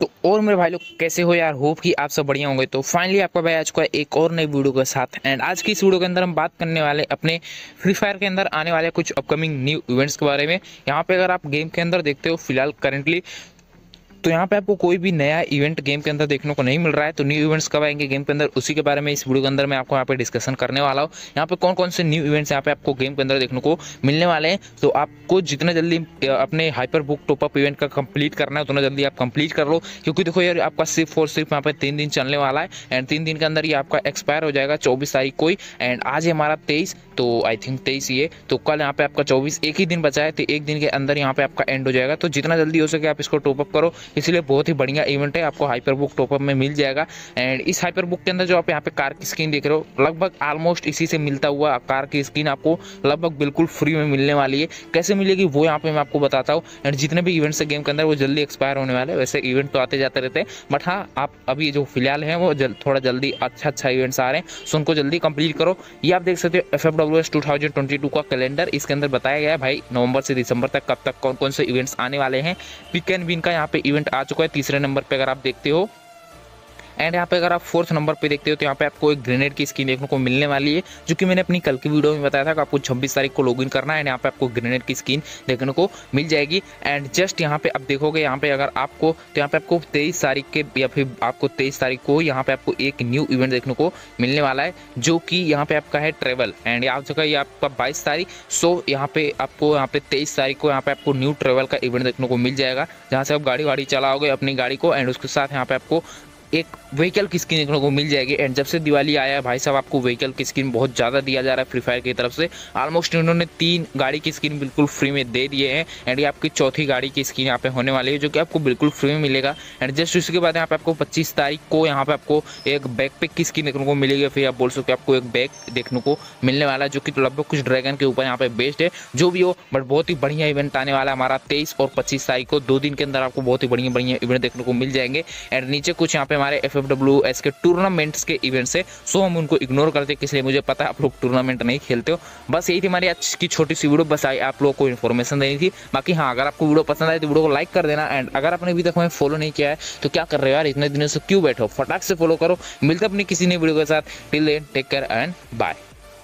तो और मेरे भाई लोग कैसे हो यार? होप कि आप सब बढ़िया होंगे। तो फाइनली आपका भाई आज को एक और नई वीडियो के साथ। एंड आज की इस वीडियो के अंदर हम बात करने वाले अपने फ्री फायर के अंदर आने वाले कुछ अपकमिंग न्यू इवेंट्स के बारे में। यहाँ पे अगर आप गेम के अंदर देखते हो, फ़िलहाल करेंटली तो यहाँ पे आपको कोई भी नया इवेंट गेम के अंदर देखने को नहीं मिल रहा है तो न्यू इवेंट्स कब आएँगे गेम के अंदर, उसी के बारे में इस वीडियो के अंदर मैं आपको यहाँ पे डिस्कशन करने वाला हूँ। यहाँ पे कौन कौन से न्यू इवेंट्स यहाँ पे आपको गेम के अंदर देखने को मिलने वाले हैं तो आपको जितना जल्दी अपने hyper book top up event का कंप्लीट करना है, उतना जल्दी आप कंप्लीट कर लो, क्योंकि देखो यार, आपका सिर्फ़ और सिर्फ़ यहाँ पे तीन दिन चलने वाला है एंड तीन दिन के अंदर ये आपका एक्सपायर हो जाएगा चौबीस तारीख को ही एंड आज है हमारा तेईस तो आई थिंक तेईस ये तो कल यहाँ पे आपका चौबीस एक ही दिन बचा है तो एक दिन के अंदर यहाँ पे आपका एंड हो जाएगा तो जितना जल्दी हो सके आप इसको टॉपअप करो इसलिए बहुत ही बढ़िया इवेंट है आपको हाइपर बुक टॉपअप में मिल जाएगा। एंड इस हाइपर बुक के अंदर जो आप यहाँ पे कार की स्क्रीन देख रहे हो लगभग ऑलमोस्ट इसी से मिलता हुआ कार की स्क्रीन आपको लगभग बिल्कुल फ्री में मिलने वाली है। कैसे मिलेगी वो यहाँ पे मैं आपको बताता हूँ। एंड जितने भी इवेंट्स है गेम के अंदर वो जल्दी एक्सपायर होने वाले वैसे इवेंट तो आते जाते रहते हैं। बट हाँ आप अभी जो फ़िलहाल है वो जल, थोड़ा जल्दी अच्छा अच्छा इवेंट्स आ रहे हैं। सो उनको जल्दी कंप्लीट करो। ये आप देख सकते हो F F W S two thousand twenty two का कैलेंडर इसके अंदर बताया गया है। भाई नवंबर से दिसंबर तक कब तक कौन कौन से इवेंट्स आने वाले हैं। पिक एंड विन का यहाँ पे इवेंट आ चुका है तीसरे नंबर पर अगर आप देखते देखते हो। एंड यहाँ पे अगर आप फोर्थ नंबर पे देखते हो तो यहाँ पे आपको एक ग्रेनेड की स्किन देखने को मिलने वाली है जो कि मैंने अपनी कल की वीडियो में बताया था कि आपको 26 तारीख को लॉगिन करना है एंड यहाँ पे आपको ग्रेनेड की स्किन देखने को मिल जाएगी एंड जस्ट यहाँ पे आप देखोगे यहाँ पे अगर आपको तो यहाँ पे आपको तेईस तारीख के या फिर आपको तेईस तारीख को यहाँ पे आपको एक न्यू इवेंट देखने को मिलने वाला है जो कि यहाँ पे आपका है ट्रेवल एंड यहाँ जगह ये आपका बाईस तारीख सो यहाँ पे आपको यहाँ पे तेईस तारीख को यहाँ पे आपको न्यू ट्रेवल का इवेंट देखने को मिल जाएगा जहाँ से आप गाड़ी वाड़ी चलाओगे अपनी गाड़ी को एंड उसके साथ यहाँ पे आपको एक व्हीकल की स्किन देखने को मिल जाएगी। एंड जब से दिवाली आया है भाई साहब, आपको व्हीकल की स्किन बहुत ज़्यादा दिया जा रहा है फ्री फायर की तरफ़ से। ऑलमोस्ट इन्होंने तीन गाड़ी की स्किन बिल्कुल फ्री में दे दिए हैं। एंड ये आपकी चौथी गाड़ी की स्किन यहाँ पे होने वाली है, जो कि आपको बिल्कुल फ्री में मिलेगा। एंड जस्ट उसके बाद यहाँ पे आपको पच्चीस तारीख को यहाँ पे आपको एक बैक पैक की स्किन देखने को मिलेगी। फिर आप बोल सकते आपको एक बैग देखने को मिलने वाला है, जो कि लगभग कुछ ड्रैगन के ऊपर यहाँ पे बेस्ड है। जो भी हो बट बहुत ही बढ़िया इवेंट आने वाला हमारा तेईस और पच्चीस तारीख को। दो दिन के अंदर आपको बहुत ही बढ़िया बढ़िया इवेंट देखने को मिल जाएँगे। एंड नीचे कुछ यहाँ पे हमारे एफ़ एफ़ डब्ल्यू एस के टूर्नामेंट्स के इवेंट्स है सो हम उनको इग्नोर करते हैं इसलिए मुझे पता है आप लोग टूर्नामेंट नहीं खेलते हो। बस यही थी हमारी आज की छोटी सी वीडियो बस आई आप लोगों को इन्फॉर्मेशन देनी थी। बाकी हाँ अगर आपको वीडियो पसंद आए तो वीडियो को लाइक कर देना एंड अगर आपने अभी तक हमें फॉलो नहीं किया है तो क्या कर रहे हो यार, इतने दिनों से क्यों बैठो फटाक से फॉलो करो, मिलते अपनी किसी नई वीडियो के साथ। Till then take care and bye